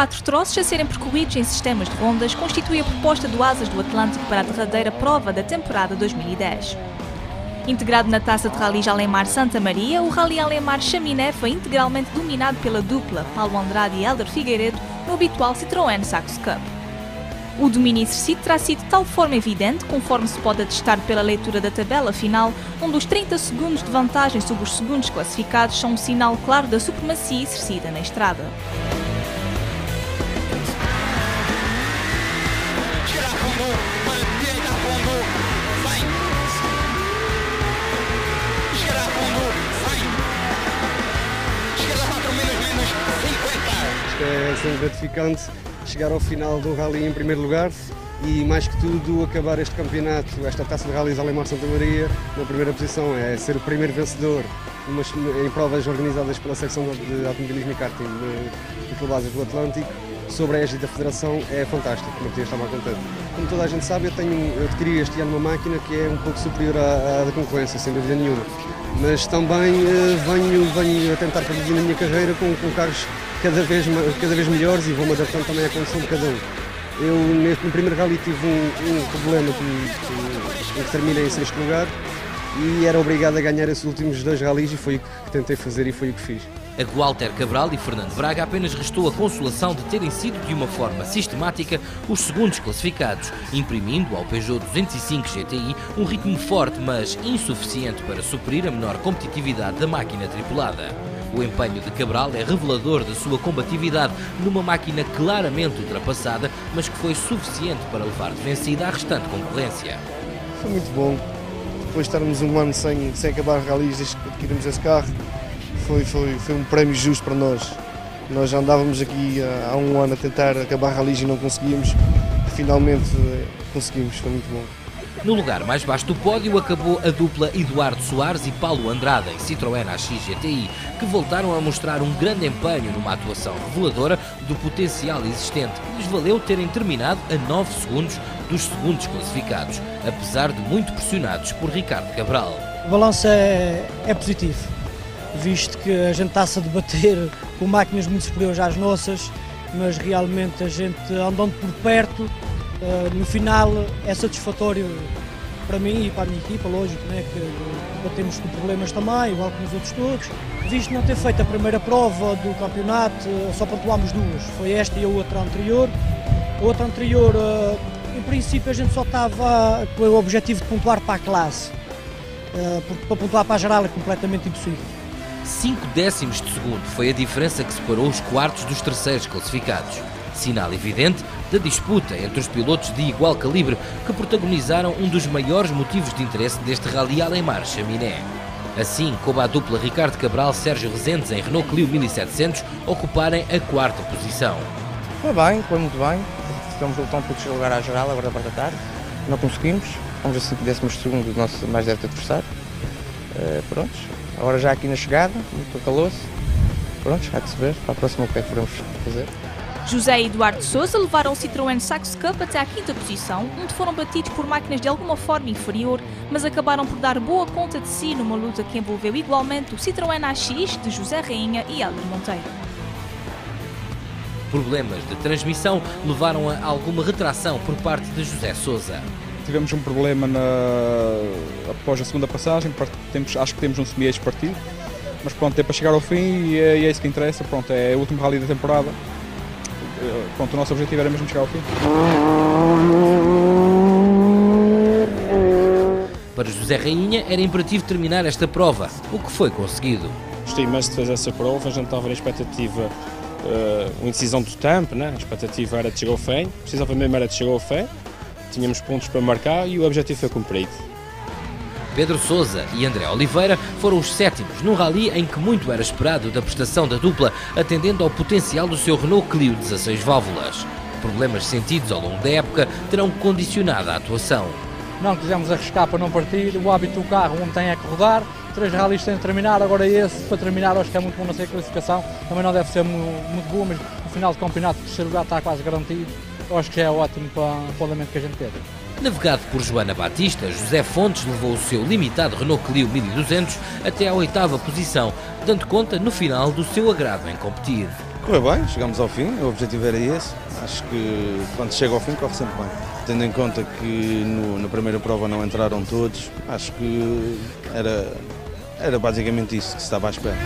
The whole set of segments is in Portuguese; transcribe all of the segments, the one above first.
quatro troços a serem percorridos em sistemas de rondas constitui a proposta do Asas do Atlântico para a derradeira prova da temporada 2010. Integrado na taça de Rally Alemar Santa Maria, o Rally Alemar Chaminé foi integralmente dominado pela dupla Paulo Andrade e Helder Figueiredo no habitual Citroën Saxo Cup. O domínio exercido terá sido de tal forma evidente, conforme se pode atestar pela leitura da tabela final, onde os 30 segundos de vantagem sobre os segundos classificados são um sinal claro da supremacia exercida na estrada. É sempre gratificante chegar ao final do Rally em primeiro lugar e mais que tudo acabar este campeonato, esta taça de Rallys Alemar Santa Maria na primeira posição, é ser o primeiro vencedor em provas organizadas pela secção de automobilismo e karting do Clube Asas do Atlântico sobre a égide da Federação é fantástico, como eu estava a contar. Como toda a gente sabe, eu, tenho, eu adquiri este ano uma máquina que é um pouco superior à, à da concorrência, sem dúvida nenhuma. Mas também uh, venho, venho a tentar produzir na minha carreira com, com carros cada vez, cada vez melhores e vou-me adaptando também à condição de cada um. Eu, neste, no primeiro rally, tive um, um problema que, que, que terminei em sexto lugar e era obrigado a ganhar esses últimos dois rallies e foi o que tentei fazer e foi o que fiz. A Walter Cabral e Fernando Braga apenas restou a consolação de terem sido de uma forma sistemática os segundos classificados, imprimindo ao Peugeot 205 GTI um ritmo forte, mas insuficiente para suprir a menor competitividade da máquina tripulada. O empenho de Cabral é revelador da sua combatividade numa máquina claramente ultrapassada, mas que foi suficiente para levar de vencida a restante concorrência. Foi muito bom. Depois de estarmos um ano sem, sem acabar rallies desde que adquirimos esse carro, foi, foi, foi um prémio justo para nós. Nós já andávamos aqui há um ano a tentar acabar rallies e não conseguimos. Finalmente eh, conseguimos, foi muito bom. No lugar mais baixo do pódio acabou a dupla Eduardo Soares e Paulo Andrade em Citroën AX GTI, que voltaram a mostrar um grande empenho numa atuação reveladora do potencial existente, que lhes valeu terem terminado a 9 segundos dos segundos classificados, apesar de muito pressionados por Ricardo Cabral. O balanço é, é positivo, visto que a gente está-se a debater com máquinas muito superiores às nossas, mas realmente a gente andando por perto no final é satisfatório para mim e para a minha equipa, lógico, né, que batemos com problemas também, igual que nos outros todos. Visto não ter feito a primeira prova do campeonato, uh, só pontuámos duas, foi esta e a outra anterior. A outra anterior, uh, em princípio, a gente só estava com o objetivo de pontuar para a classe, porque para pontuar para a geral é completamente impossível. 5 décimos de segundo foi a diferença que separou os quartos dos terceiros classificados. Sinal evidente da disputa entre os pilotos de igual calibre que protagonizaram um dos maiores motivos de interesse deste Rally Alemar Chaminé. Assim como a dupla Ricardo Cabral-Sérgio Rezendes em Renault Clio 1700 ocuparem a quarta posição. Foi bem, foi muito bem. Ficamos a lutar um pouco de lugar à geral agora da parte da tarde. Não conseguimos. Vamos a 5 décimos de segundo do nosso mais direto adversário. Uh, prontos. Agora já aqui na chegada, muito calor-se. Prontos, há de se ver para a próxima o que é que podemos fazer. José e Eduardo Souza levaram o Citroën Saxo Cup até à quinta posição, onde foram batidos por máquinas de alguma forma inferior, mas acabaram por dar boa conta de si numa luta que envolveu igualmente o Citroën AX de José Rainha e Helder Monteiro. Problemas de transmissão levaram a alguma retração por parte de José Souza. Tivemos um problema na... após a segunda passagem, temos, acho que temos um semi partido, mas pronto, é para chegar ao fim e é, e é isso que interessa, pronto, é o último rally da temporada pronto, o nosso objetivo era mesmo chegar ao fim. Para José Rainha era imperativo terminar esta prova, o que foi conseguido. Gostei imenso de fazer essa prova, a gente estava na expectativa, uh, uma indecisão do tempo, né? a expectativa era de chegar ao fim, precisava mesmo era de chegar ao fim, tínhamos pontos para marcar e o objetivo foi cumprido. Pedro Souza e André Oliveira foram os sétimos num rally em que muito era esperado da prestação da dupla, atendendo ao potencial do seu Renault Clio 16 válvulas. Problemas sentidos ao longo da época terão condicionado a atuação. Não quisemos arriscar para não partir, o hábito do carro onde tem é que rodar, três rallies de terminar, agora esse para terminar acho que é muito bom na sua classificação, também não deve ser muito boa, mas no final do campeonato o terceiro lugar está quase garantido, eu acho que já é ótimo para, para o elemento que a gente teve. Navegado por Joana Batista, José Fontes levou o seu limitado Renault Clio 1200 até à oitava posição, dando conta no final do seu agrado em competir. Correu bem, chegamos ao fim, o objetivo era esse. Acho que quando chega ao fim corre sempre bem. Tendo em conta que no, na primeira prova não entraram todos, acho que era, era basicamente isso que se estava à espera.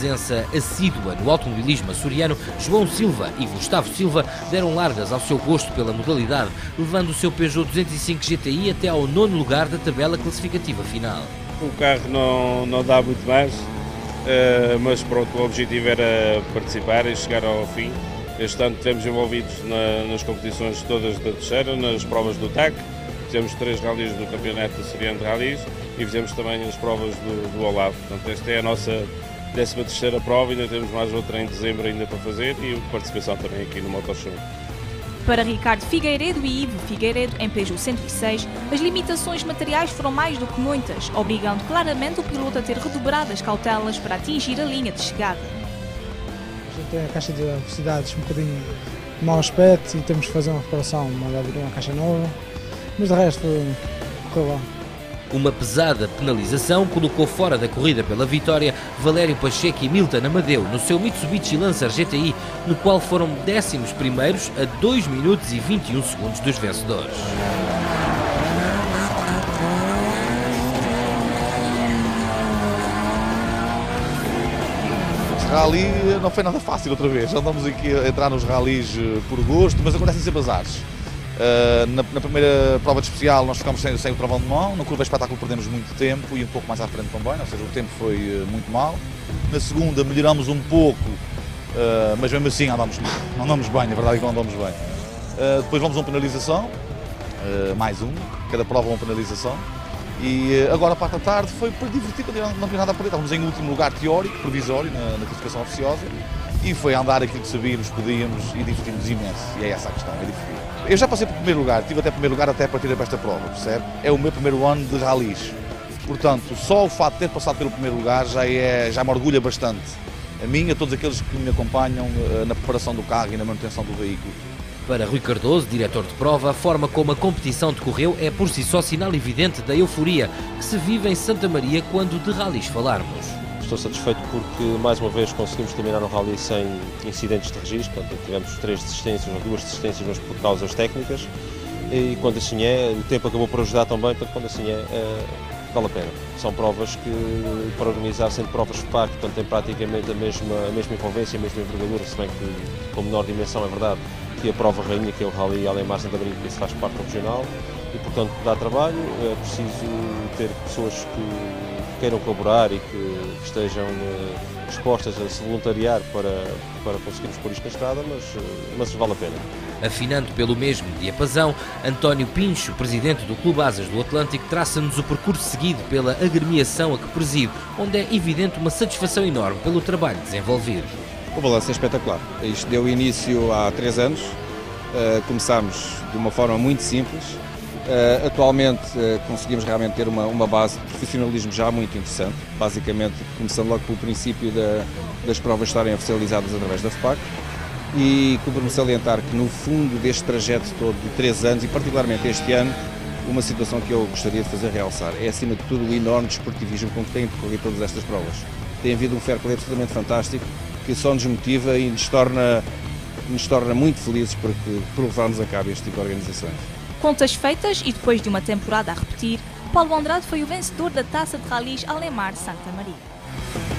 Presença assídua no automobilismo açoriano, João Silva e Gustavo Silva deram largas ao seu gosto pela modalidade, levando o seu Peugeot 205 GTI até ao nono lugar da tabela classificativa final. O carro não, não dá muito mais, eh, mas pronto, o objetivo era participar e chegar ao fim. Este ano estivemos envolvidos na, nas competições todas da terceira, nas provas do TAC, fizemos três rallies do Campeonato Açoriano de Rallies e fizemos também as provas do, do Olavo. Portanto, esta é a nossa 13 terceira prova, ainda temos mais outra em dezembro ainda para fazer e participação também aqui no Motoshow. Para Ricardo Figueiredo e Ivo Figueiredo, em Peugeot 106, as limitações materiais foram mais do que muitas, obrigando claramente o piloto a ter redobrado as cautelas para atingir a linha de chegada. A gente tem a caixa de velocidades um bocadinho mau aspecto e temos que fazer uma reparação, mandar abrir uma caixa nova, mas de resto foi correu bem. Uma pesada penalização colocou fora da corrida pela vitória Valério Pacheco e Milton Amadeu no seu Mitsubishi Lancer GTI, no qual foram décimos primeiros a 2 minutos e 21 segundos dos vencedores. rally não foi nada fácil outra vez. Andamos aqui a entrar nos rallies eh, por gosto, mas acontecem sempre azares. Uh, na, na, primeira prova de especial nós ficamos sem, sem o travão de mão, no curva espetáculo perdemos muito tempo e um pouco mais à frente também, ou seja, o tempo foi uh, muito mal. Na segunda melhoramos um pouco, uh, mas mesmo assim andamos, não andamos bem, a verdade é que não andamos bem. depois vamos a uma penalização, mais uma, cada prova uma penalização. E agora a parte da tarde foi para divertir, não tinha nada a perder. Estávamos em último lugar teórico, provisório, na, na classificação oficiosa, e foi andar aquilo que sabíamos, podíamos e divertimos imenso. E é essa a questão, é divertir. Eu já passei por primeiro lugar, tive até primeiro lugar até a partir desta prova, percebe? É o meu primeiro ano de ralis. Portanto, só o fato de ter passado pelo primeiro lugar já, é, já me orgulha bastante. A mim e a todos aqueles que me acompanham eh, na preparação do carro e na manutenção do veículo. Para Rui Cardoso, diretor de prova, a forma como a competição decorreu é por si só sinal evidente da euforia que se vive em Santa Maria quando de ralis falarmos estou satisfeito porque mais uma vez conseguimos terminar o rally sem incidentes de registro, portanto, tivemos três desistências ou duas desistências, mas por causas técnicas. E quando assim é, o tempo acabou por ajudar também, portanto quando assim é, é vale a pena. São provas que, para organizar, sendo provas parque, portanto tem praticamente a mesma, a mesma envolvência, a mesma envergadura, se bem que com menor dimensão é verdade, que a prova rainha, que é o Rally Alemar Santa Maria, que isso faz parte regional e portanto dá trabalho, é preciso ter pessoas que queiram colaborar e que, estejam eh, dispostas a se voluntariar para, para conseguirmos pôr isto na estrada, mas, eh, mas vale a pena. Afinando pelo mesmo diapasão, António Pincho, presidente do Clube Asas do Atlântico, traça-nos o percurso seguido pela agremiação a que preside, onde é evidente uma satisfação enorme pelo trabalho desenvolvido. O balanço é espetacular. Isto deu início há três anos. Uh, começámos de uma forma muito simples, Uh, atualmente uh, conseguimos realmente ter uma, uma base de profissionalismo já muito interessante, basicamente começando logo pelo princípio da, das provas estarem oficializadas através da FPAC e cumpre-me salientar que no fundo deste trajeto todo de três anos e particularmente este ano, uma situação que eu gostaria de fazer realçar é acima de tudo o enorme desportivismo com que têm decorrido todas estas provas. Tem havido um fair play absolutamente fantástico que só nos motiva e nos torna, nos torna muito felizes porque, por levarmos a cabo este tipo de organizações. Contas feitas e depois de uma temporada a repetir, Paulo Andrade foi o vencedor da Taça de Rallys Alemar Santa Maria.